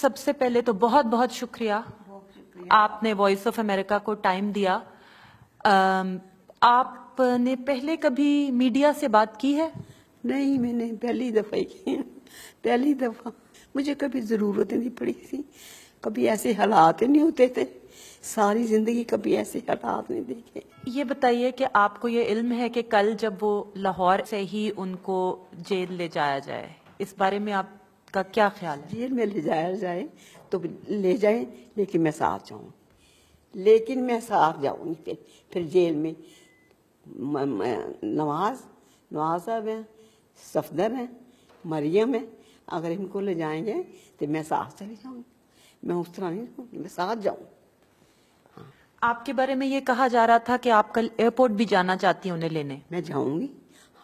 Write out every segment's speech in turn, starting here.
سب سے پہلے تو بہت بہت شکریہ۔ آپ نے وائس آف امریکہ کو ٹائم دیا۔ آپ نے پہلے کبھی میڈیا سے بات کی ہے؟ نہیں میں نے پہلی دفعہ ہی کی۔ پہلی دفعہ۔ مجھے کبھی ضرورت نہیں پڑی تھی۔ کبھی ایسے حالات نہیں ہوتے تھے۔ ساری زندگی کبھی ایسے حالات نہیں دیکھے۔ یہ بتائیے کہ آپ کو یہ علم ہے کہ کل جب وہ لاہور سے ہی ان کو جیل لے جایا جائے اس بارے میں آپ کا کیا خیال ہے؟ جیل میں لے جایا جائے تو لے جائیں لیکن میں ساتھ جاؤں۔ لیکن میں ساتھ جاؤں گی۔ پھر پھر جیل میں نواز نواز صاحب ہیں صفدر ہیں مریم ہیں۔ اگر ان کو لے جائیں گے تو میں ساتھ چلی جاؤں۔ گی میں اس طرح نہیں رہوں گی، میں ساتھ جاؤں۔ آپ کے بارے میں یہ کہا جا رہا تھا کہ آپ کل ایئرپورٹ بھی جانا چاہتی ہیں انہیں لینے۔ میں جاؤں گی۔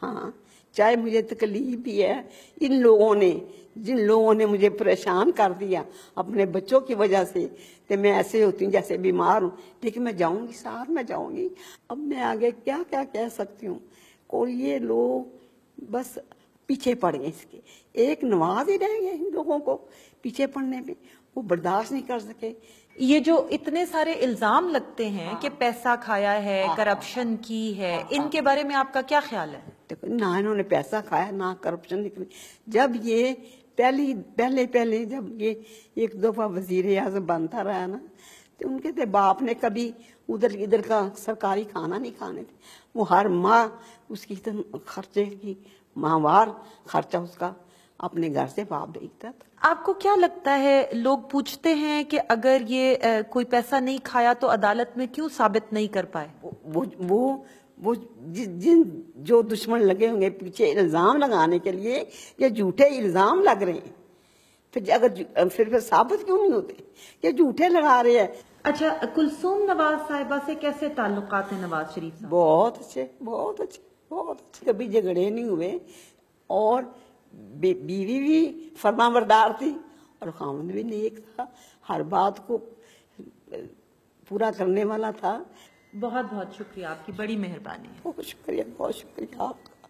ہاں چاہے مجھے تکلیف بھی ہے ان لوگوں نے جن لوگوں نے مجھے پریشان کر دیا اپنے بچوں کی وجہ سے کہ میں ایسے ہوتی ہوں جیسے بیمار ہوں۔ لیکن میں جاؤں گی ساتھ میں جاؤں گی۔ اب میں آگے کیا کیا کہہ سکتی ہوں؟ کوئی یہ لوگ بس پیچھے پڑ گئے اس کے۔ ایک نواز ہی رہ گئے ان لوگوں کو پیچھے پڑنے میں۔ وہ برداشت نہیں کر سکے۔ یہ جو اتنے سارے الزام لگتے ہیں کہ پیسہ کھایا ہے کرپشن کی ہے ان کے بارے میں آپ کا کیا خیال ہے؟ نہ انہوں نے پیسہ کھایا نہ کرپشن نکلی۔ جب یہ پہلی پہلے پہلے جب یہ ایک دفعہ وزیر اعظم بنتا رہا نا تو ان کے تھے باپ نے کبھی ادھر ادھر کا سرکاری کھانا نہیں کھانے تھے۔ وہ ہر ماہ اس کی خرچے کی ماہوار خرچہ اس کا اپنے گھر سے باپ بھیجتا تھا۔ آپ کو کیا لگتا ہے لوگ پوچھتے ہیں کہ اگر یہ کوئی پیسہ نہیں کھایا تو عدالت میں کیوں ثابت نہیں کر پائے؟ وہ وہ جن جو دشمن لگے ہوں گے پیچھے الزام لگانے کے لیے یہ جھوٹے الزام لگ رہے ہیں؟ پھر اگر جو- پھر پھر ثابت کیوں نہیں ہوتے؟ یہ جھوٹے لگا رہے ہیں؟ اچھا کلثوم نواز صاحبہ سے کیسے تعلقات ہیں نواز شریف صاحب؟ بہت اچھے بہت اچھے بہت اچھے۔ کبھی جھگڑے نہیں ہوئے اور بی- بیوی بھی فرما بردار تھی اور خامد بھی نیک تھا۔ ہر بات کو پورا کرنے والا تھا۔ بہت بہت شکریہ آپ کی بڑی مہربانی بہت شکریہ بہت شکریہ آپ کا۔